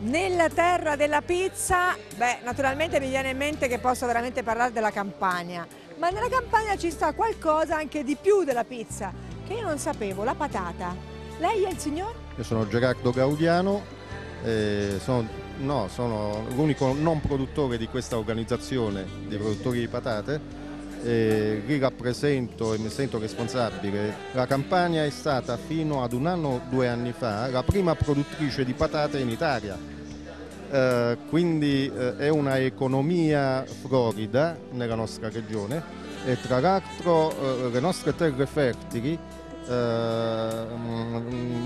Nella terra della pizza, beh, naturalmente mi viene in mente che posso veramente parlare della Campania, ma nella Campania ci sta qualcosa anche di più della pizza, che io non sapevo, la patata. Lei è il signor? Io sono Gerardo Gaudiano, eh, sono, no, sono l'unico non produttore di questa organizzazione di produttori di patate eh, rappresento e mi sento responsabile. La Campania è stata fino ad un anno o due anni fa la prima produttrice di patate in Italia. Eh, quindi eh, è una economia florida nella nostra regione e tra l'altro eh, le nostre terre fertili eh,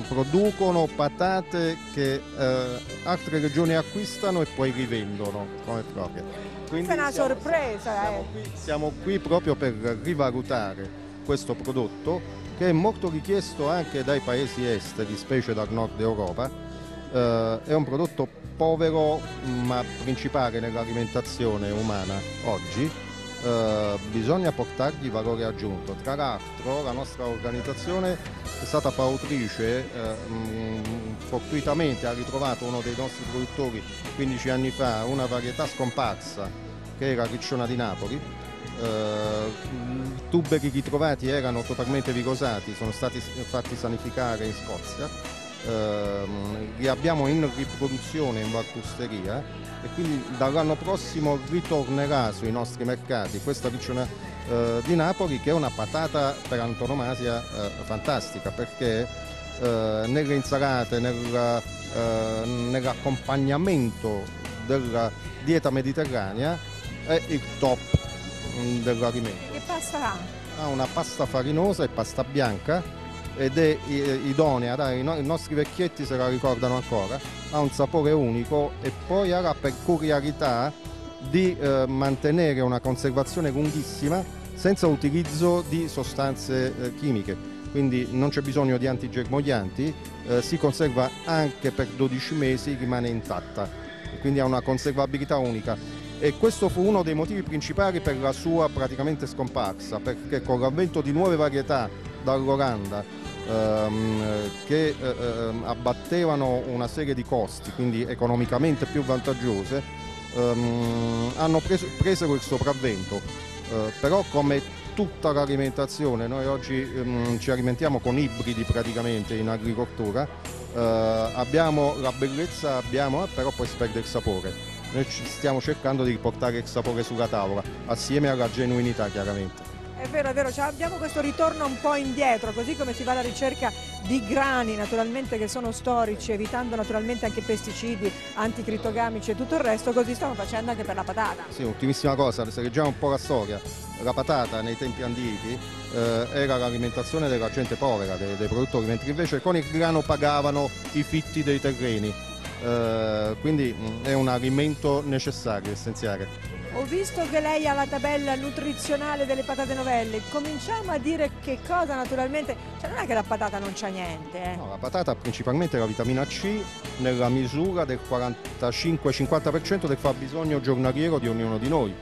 producono patate che eh, altre regioni acquistano e poi rivendono come proprie. Quindi è una siamo, sorpresa. Siamo, eh. qui, siamo qui proprio per rivalutare questo prodotto che è molto richiesto anche dai paesi esteri, specie dal nord Europa. Eh, è un prodotto povero ma principale nell'alimentazione umana oggi. Eh, bisogna portargli valore aggiunto. Tra l'altro la nostra organizzazione è stata fautrice, eh, mh, fortuitamente ha ritrovato uno dei nostri produttori 15 anni fa una varietà scomparsa che era Ricciona di Napoli. Uh, I tuberi ritrovati erano totalmente virosati, sono stati fatti sanificare in Scozia. Uh, li abbiamo in riproduzione in valcusteria e quindi dall'anno prossimo ritornerà sui nostri mercati questa ricciona uh, di Napoli che è una patata per antonomasia fantastica perché nelle insalate, nel, nell'accompagnamento della dieta mediterranea è il top dell'alimento. Che pasta ha? Ha una pasta farinosa e pasta bianca ed è idonea, dai, i nostri vecchietti se la ricordano ancora, ha un sapore unico e poi ha la peculiarità di eh, mantenere una conservazione lunghissima senza utilizzo di sostanze eh, chimiche, quindi non c'è bisogno di antigermoglianti, eh, si conserva anche per 12 mesi, rimane intatta, quindi ha una conservabilità unica. E questo fu uno dei motivi principali per la sua praticamente scomparsa, perché con l'avvento di nuove varietà dall'Olanda ehm, che eh, ehm, abbattevano una serie di costi, quindi economicamente più vantaggiose, ehm, hanno preso, preso il sopravvento, eh, però come tutta l'alimentazione, noi oggi ehm, ci alimentiamo con ibridi praticamente in agricoltura, eh, abbiamo la bellezza, abbiamo, però poi si perde il sapore noi stiamo cercando di riportare il sapore sulla tavola, assieme alla genuinità chiaramente. È vero, è vero, cioè abbiamo questo ritorno un po' indietro, così come si va alla ricerca di grani naturalmente che sono storici, evitando naturalmente anche pesticidi, anticritogamici e tutto il resto, così stiamo facendo anche per la patata. Sì, ultimissima cosa, se leggiamo un po' la storia, la patata nei tempi antichi eh, era l'alimentazione della gente povera, dei, dei produttori, mentre invece con il grano pagavano i fitti dei terreni eh, quindi mm, è un alimento necessario, essenziale. Ho visto che lei ha la tabella nutrizionale delle patate novelle, cominciamo a dire che cosa naturalmente, cioè non è che la patata non c'ha niente. Eh. No, la patata principalmente la vitamina C nella misura del 45-50% del fabbisogno giornaliero di ognuno di noi.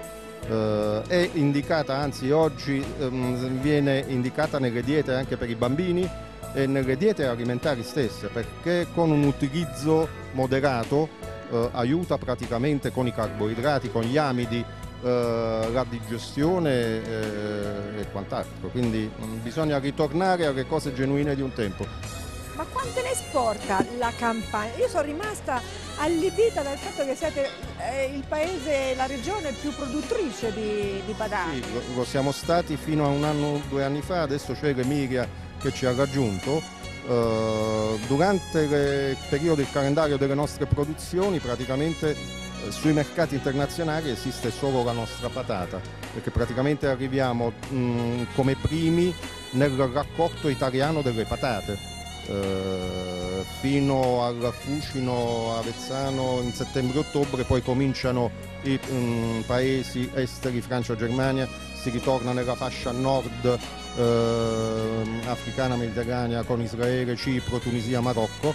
Uh, è indicata, anzi oggi um, viene indicata nelle diete anche per i bambini e nelle diete alimentari stesse perché con un utilizzo moderato eh, aiuta praticamente con i carboidrati, con gli amidi eh, la digestione eh, e quant'altro, quindi mh, mm, bisogna ritornare alle cose genuine di un tempo. Ma quante ne esporta la campagna? Io sono rimasta allibita dal fatto che siete eh, il paese, la regione più produttrice di, di patate. Sì, lo, lo, siamo stati fino a un anno, due anni fa, adesso c'è l'Emilia che ci ha raggiunto. Eh, durante il periodo del calendario delle nostre produzioni praticamente eh, sui mercati internazionali esiste solo la nostra patata perché praticamente arriviamo mh, come primi nel raccolto italiano delle patate. Uh, fino al Fucino Avezzano in settembre-ottobre, poi cominciano i um, paesi esteri, Francia, Germania, si ritorna nella fascia nord eh, africana mediterranea con Israele, Cipro, Tunisia, Marocco.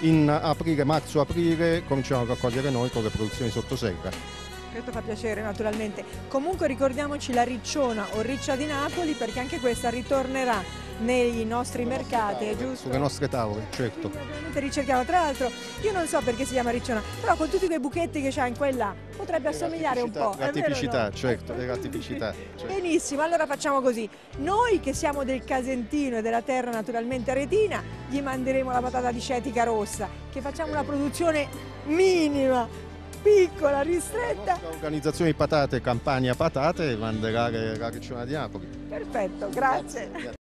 In aprile, marzo-aprile cominciamo a raccogliere noi con le produzioni sotto serra. Questo fa piacere naturalmente. Comunque ricordiamoci la ricciona o riccia di Napoli perché anche questa ritornerà nei nostri mercati, è giusto? Sulle nostre tavole, certo. Quindi naturalmente ricerchiamo. Tra l'altro io non so perché si chiama ricciona, però con tutti quei buchetti che c'ha in quella potrebbe assomigliare un po'. La tipicità, no? certo, la tipicità. certo. Benissimo, allora facciamo così. Noi che siamo del Casentino e della terra naturalmente aretina, gli manderemo la patata di cetica rossa, che facciamo una produzione minima, piccola, La ristretta. nostra organizzazione di patate, Campania Patate, manderà la ricciona di Napoli. Perfetto, grazie. Grazie.